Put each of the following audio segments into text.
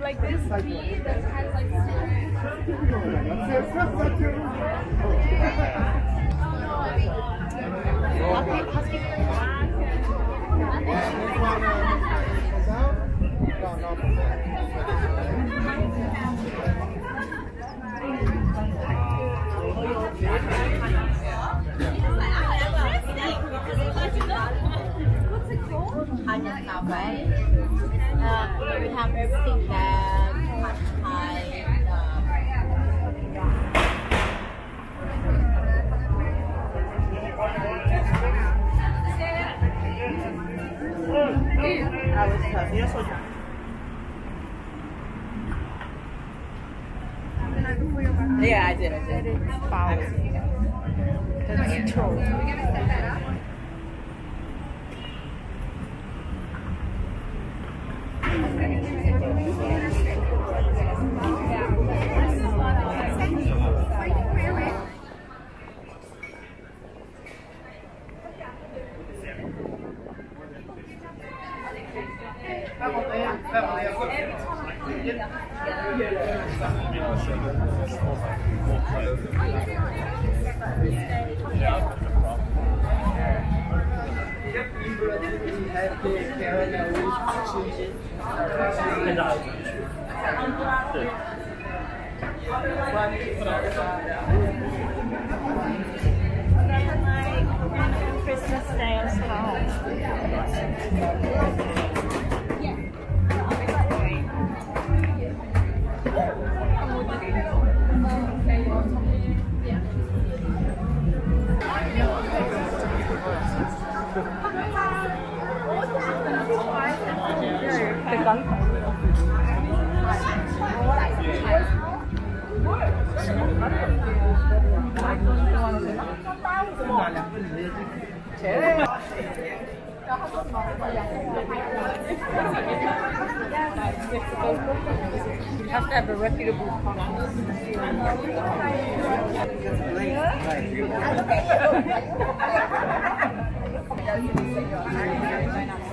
like this beer that has like Christmas Day on Star. You. have to have a reputable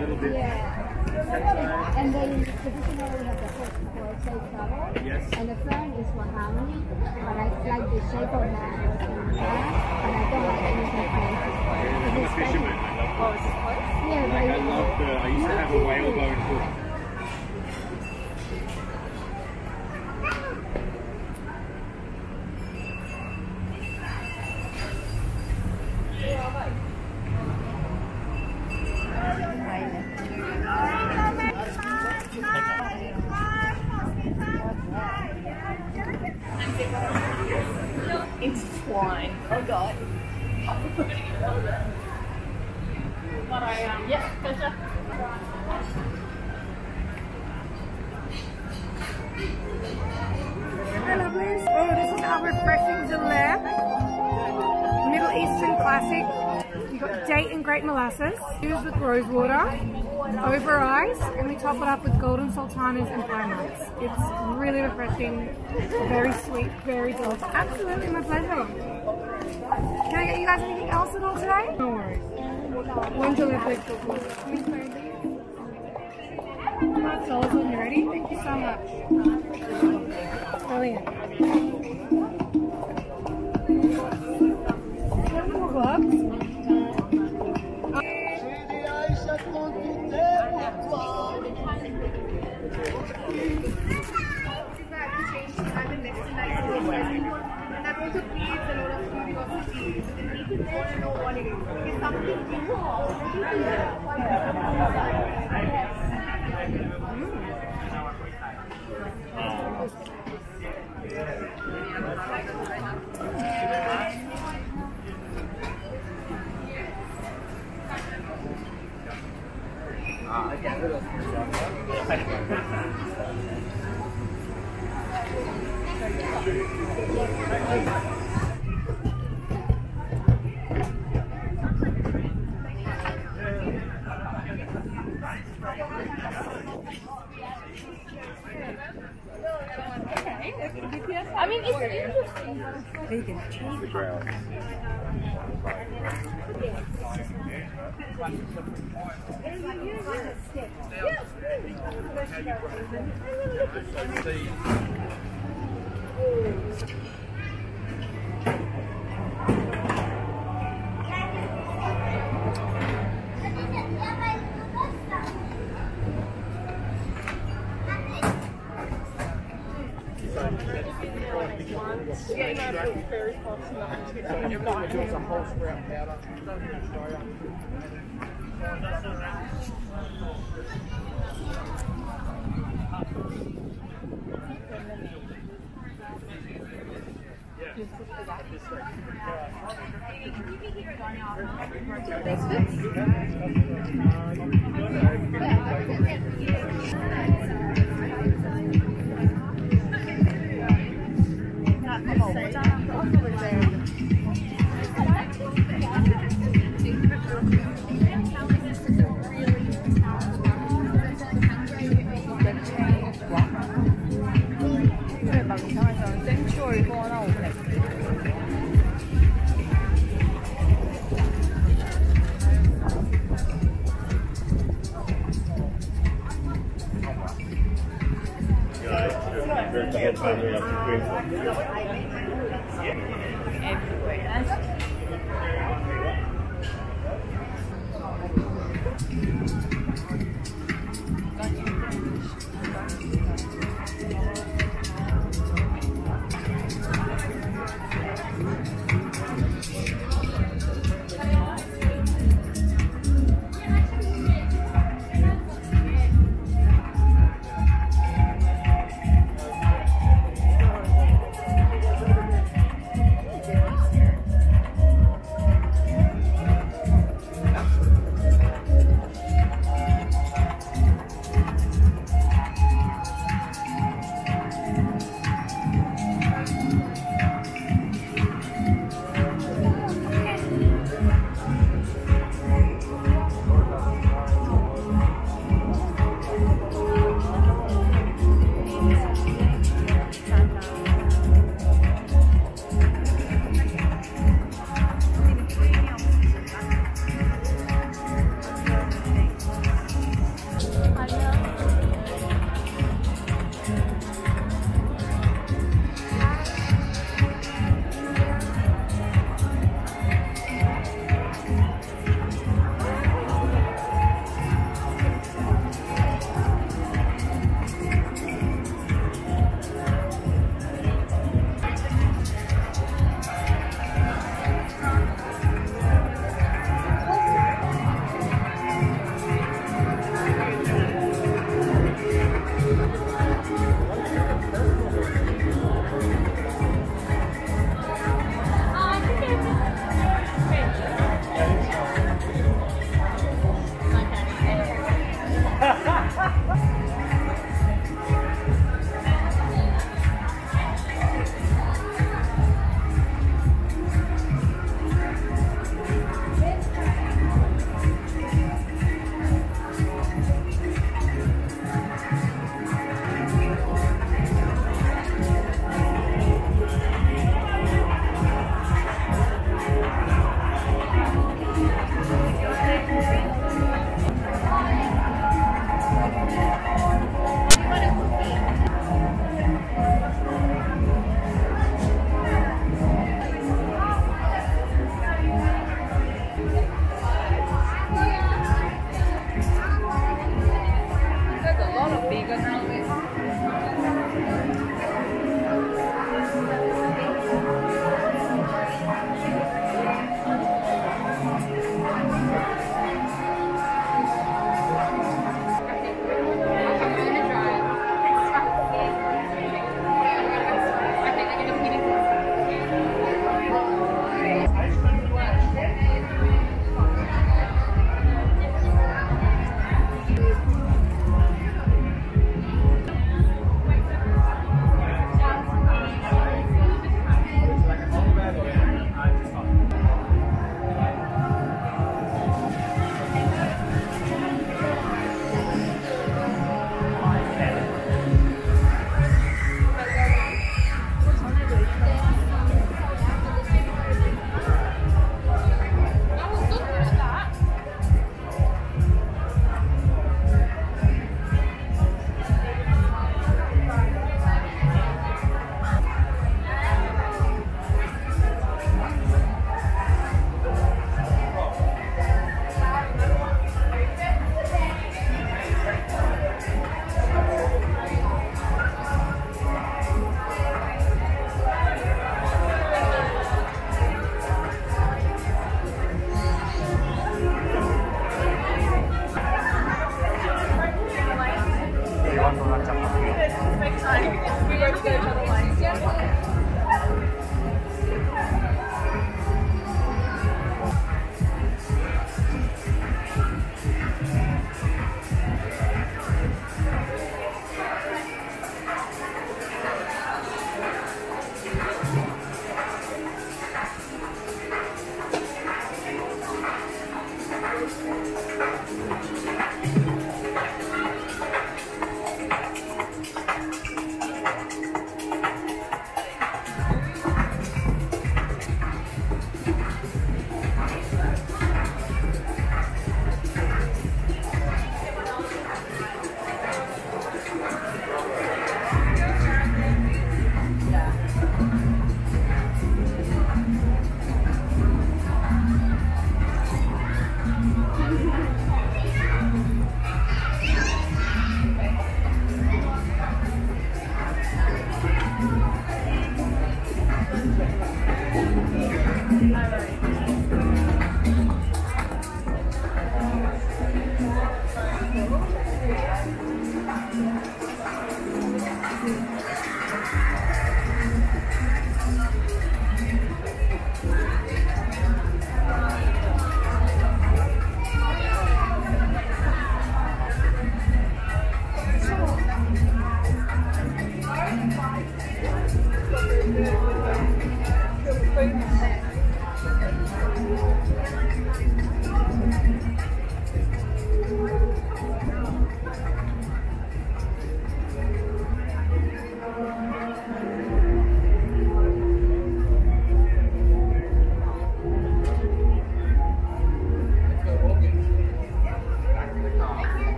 little bit. Yeah. And then traditionally we have the hook for safe travel. Yes. And the front is for harmony. But I like the shape of that in. But I don't like anything fancy. I'm a fisherman. I love the, Yeah, like, I love the, I used to have a whalebone hook. Oh god. But I, um, yeah, pleasure. Hello, please. Oh, this is our refreshing gelée. Middle Eastern classic. You've got date and grape molasses, used with rose water, over ice, and we top it up with golden sultanas and pine nuts. It's really refreshing, very sweet, very delicious. Absolutely my pleasure. Can I get you guys anything else at all today? No worries. One please. That's all you're ready. Thank you so much. Brilliant. And that also creates a lot of curiosity. And people want to know what it is. It's something new. I mean, it's interesting. The ground. You're not doing a whole sprout powder,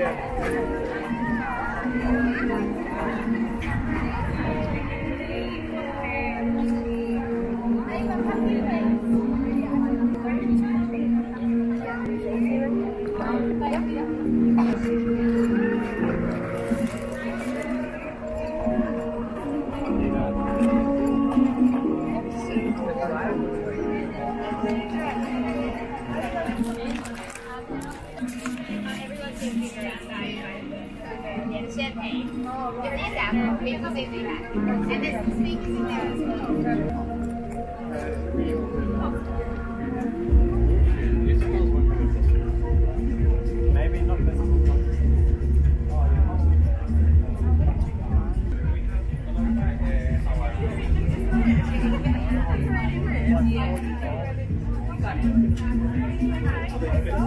Yeah.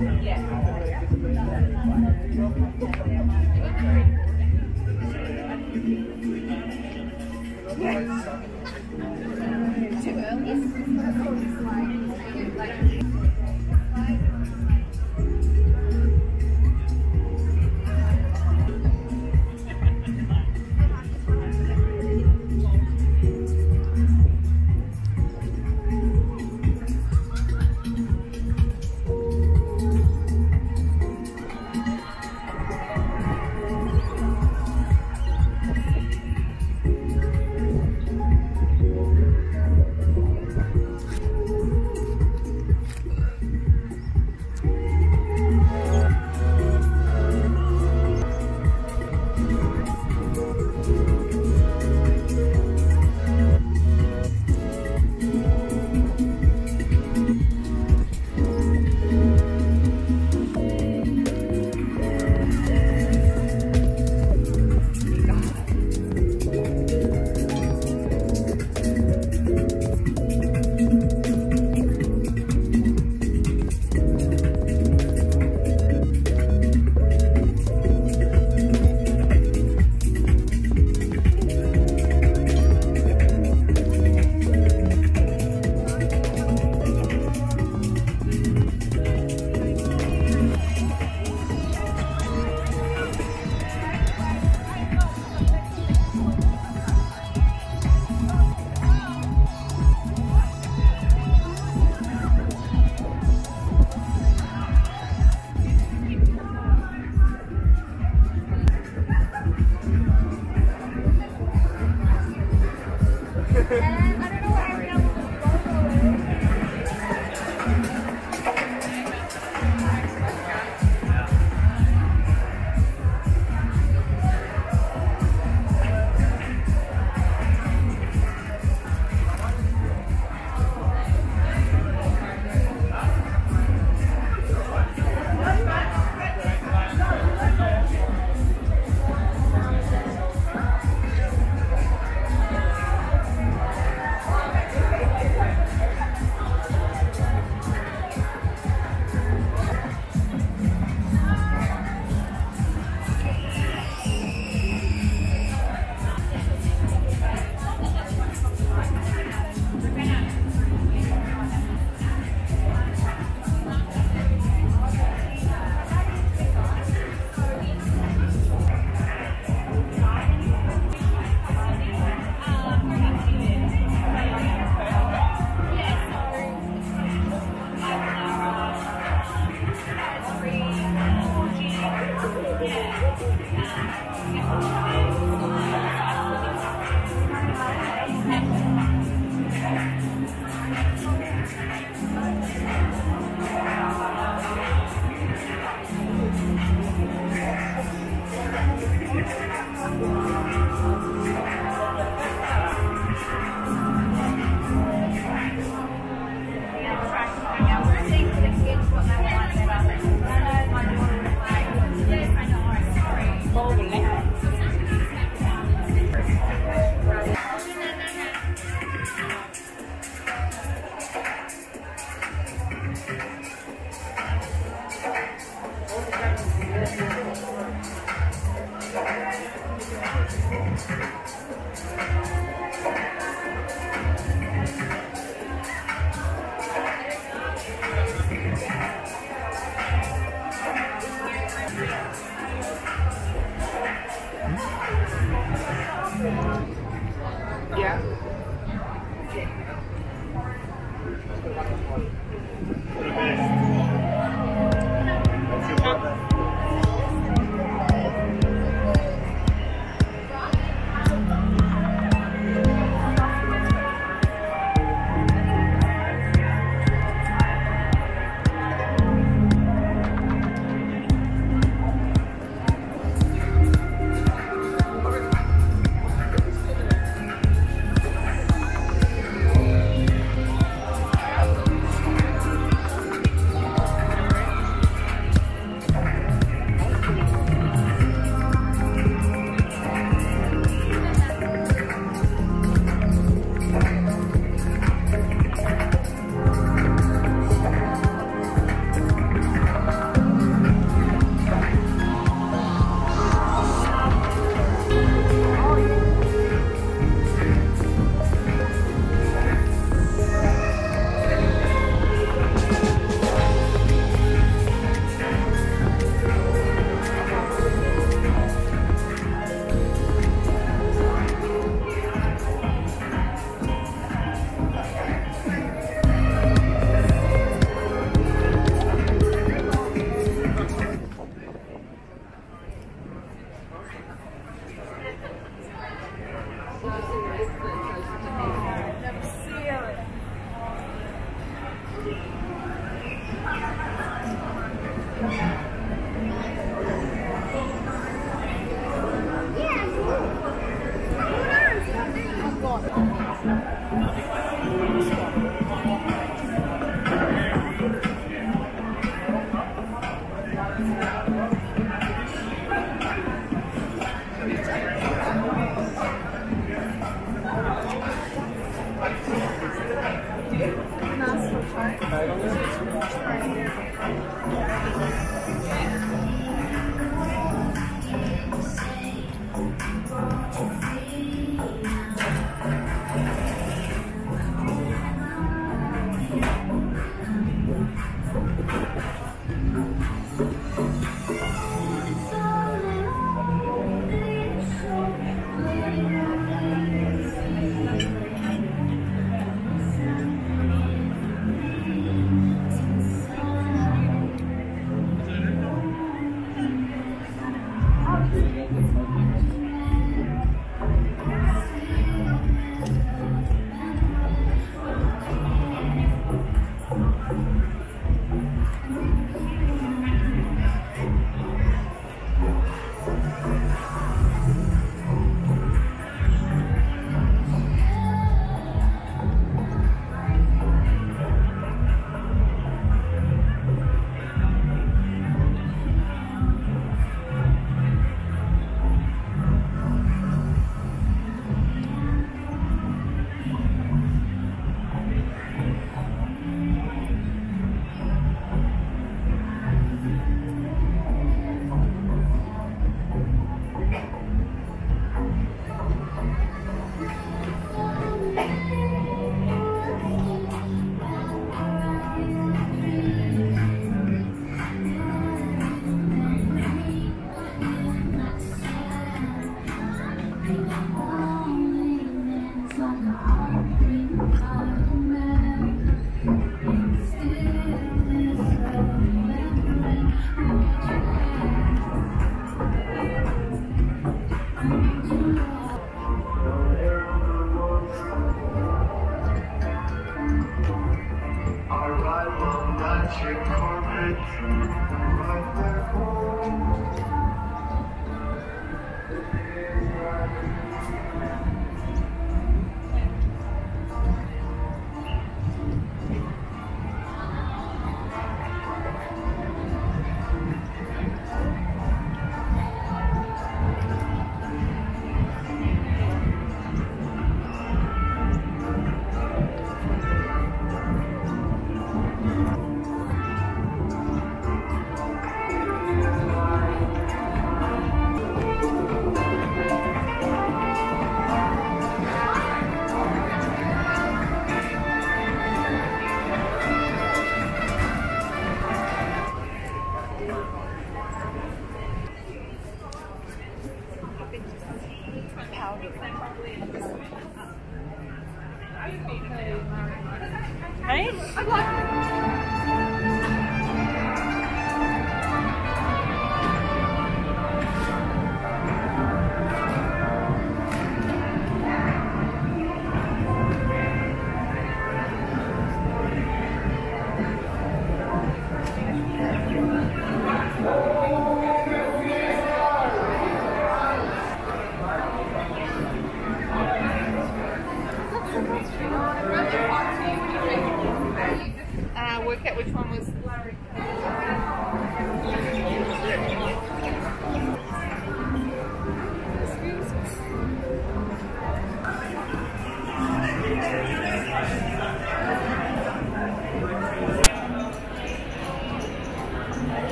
Too early?